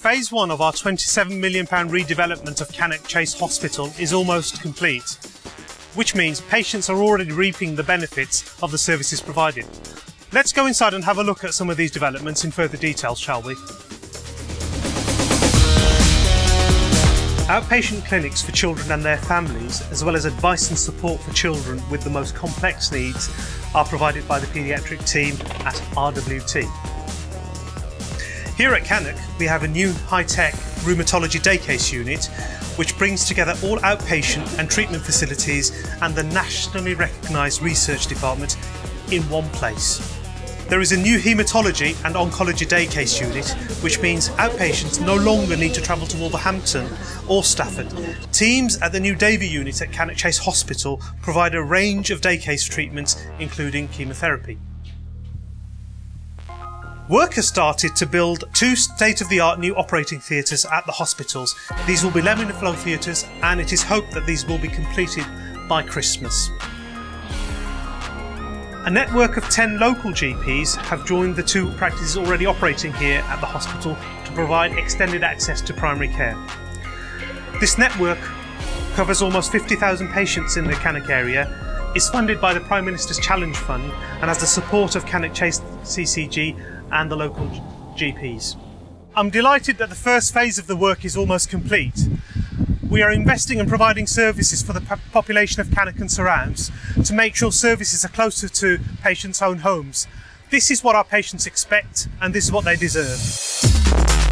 phase one of our £27 million redevelopment of Cannock Chase Hospital is almost complete, which means patients are already reaping the benefits of the services provided. Let's go inside and have a look at some of these developments in further detail, shall we? Outpatient clinics for children and their families, as well as advice and support for children with the most complex needs, are provided by the paediatric team at RWT. Here at Cannock, we have a new high-tech rheumatology day case unit, which brings together all outpatient and treatment facilities and the nationally recognised research department in one place. There is a new haematology and oncology day case unit, which means outpatients no longer need to travel to Wolverhampton or Stafford. Teams at the new Davy unit at Cannock Chase Hospital provide a range of day case treatments, including chemotherapy. Work has started to build two state-of-the-art new operating theatres at the hospitals. These will be laminar flow theatres and it is hoped that these will be completed by Christmas. A network of 10 local GPs have joined the two practices already operating here at the hospital to provide extended access to primary care. This network covers almost 50,000 patients in the Cannock area, is funded by the Prime Minister's Challenge Fund and has the support of Cannock Chase CCG and the local GPs. I'm delighted that the first phase of the work is almost complete we are investing and providing services for the population of Cannock and surrounds to make sure services are closer to patients' own homes. This is what our patients expect and this is what they deserve.